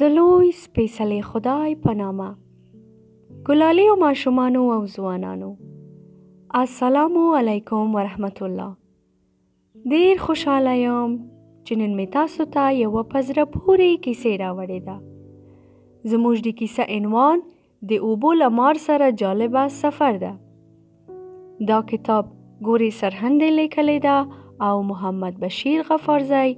د لوی سپېڅلې خدای په نامه ګلالیو ماشومانو او ځوانانو السلام علیکم ورحمت الله دیر خوشحاله یم چې نن مې تاسو ته یوه په زړه پورې کیسه راوړې ده زموږ د کیسه عنوان د اوبو له مار سره جالبه سفر ده دا کتاب ګورې سرهندې لیکلې ده او محمد بشیر غفارزی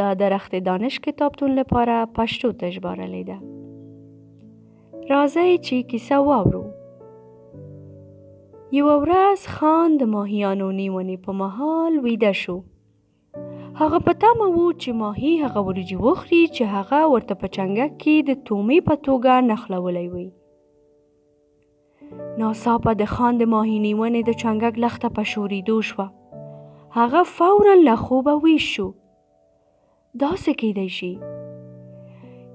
د درخت دانش کتابتون لپاره پښتو ته ژبارلې ده راځئ چې کیسه واورو یو ورځ خان د ماهیانو نیونې په مهال ویده شو هغه په تمه و چې ماهي هغه وریجې وخوري چې هغه ورته په چنګک کې د تومې په توګه نښلولی وي ناڅاپه د خان د ماهي نیونې د چنګک لخته په شوریدو شوه هغه فورا له خوبه ویښ شو داسې کېدای شي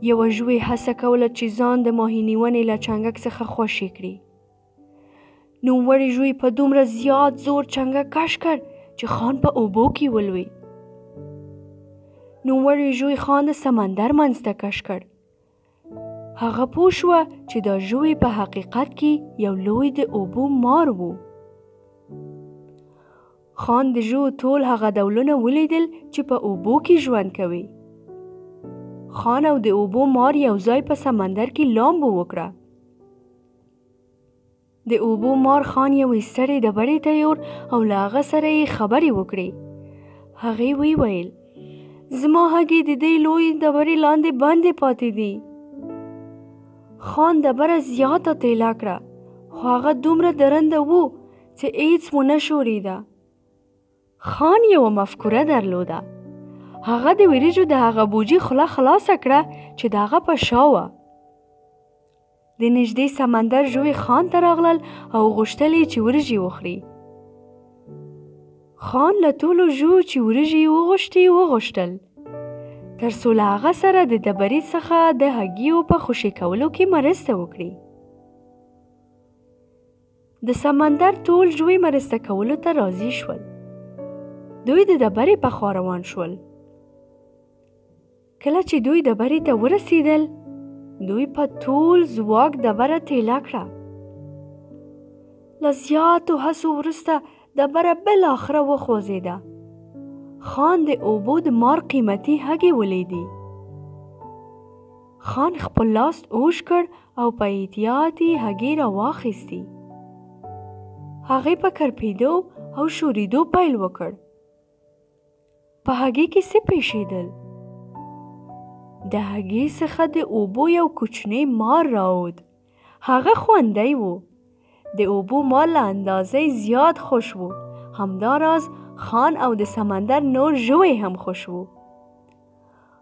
یوه ژوې هڅه کوله چې ځان د ماهي نیونې له چنګک څخه خوشې کړي نوموړې ژوې په دومره زیات زور چنګک کش کړ چې خان په اوبو کې ولوی نوموړې ژوې خان د سمندر منځته کش کړ هغه پوه شوه چې دا ژوی په حقیقت کې یو لوی د اوبو مار و خان د ژو ټول هغه ډولونه ولیدل چې په اوبو کې ژوند کوي خان او د اوبو مار یو ځای په سمندر کې لامبو وکړه د اوبو مار خان یوې سړې ډبرې ته یور او له هغه سره یې خبرې وکړې هغې وی ویل زما هګې د دې لوی ډبرې لاندې بندې پاتې دي خان ډبره زیاته تیلا کړه خو هغه دومره درنده وو چې هیڅ مو نه شوریده خان یوه مفکوره درلوده هغه د وریجو د هغه بوجي خوله خلاصه کړه چې د هغه په شا وه د نږدې سمندر ژوي خان ته راغلل او غوښتل یې چې وریجې وخوري خان له ټولو ژو چې وریجې یې وغوښتې وغوښتل تر څو له هغه سره د دبري څخه د هګیو په خوشې کولو کې مرسته وکړي د سمندر ټول ژوي مرسته کولو ته راضي شول دوی د دبرې په خوا روان شول کله چې دوی دبرې ته ورسېدل دوی په ټول ځواک دبره تیلا کړه له زیاتو هڅو وروسته ډبره بالاخره وخوځېده خان د اوبو د مار قیمتي هګې ولیدي خان خپل لاس اوش کړ او په احتیاط یې هګۍ راواخیستې هغې په کرپېدو او شوریدو پیل وکړ په هګۍ کې څه پېښېدل؟ د هګۍ څخه د اوبو یو کوچنی مار راووت. هغه خوندی و. د اوبو مار له اندازې زیات خوش و. همداراز خان او د سمندر نور ژوی هم خوش وو.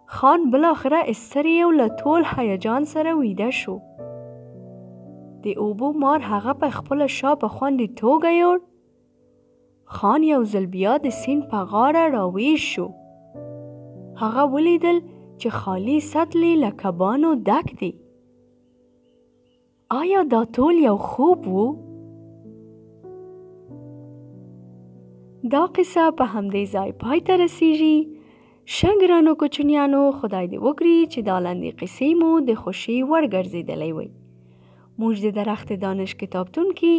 خان بالاخره استری یو له ټول هیجان سره ویده شو. د اوبو مار هغه په خپل شا په خوندي توګه یوړ خان یو ځل بیا د سیند په غاړه راویش شو هغه ولیدل چې خالی سطلې له کبانو دک دي آیا دا ټول یو خوب وو دا قصه په همدې ځای پای ته رسیږي شه ګرانو کوچنیانو خدای دې وکړي چې دا لندې قصې مو د خوشي وړ ګرځېدلی وي موږ د درخت دانش کتابتون کې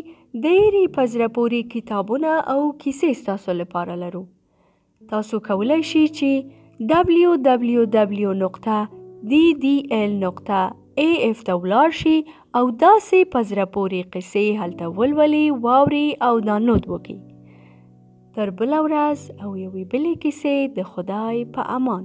ډېرې په زړه پورې کتابونه او کیسې ستاسو لپاره لرو تاسو کولی شئ چې www.ddl.af ته ولاړ شئ او داسې په زړه پورې قصې هلته ولولئ واورئ او دانلود وکړئ تر بله ورځ او یوې بلې کیسې د خدای په امان.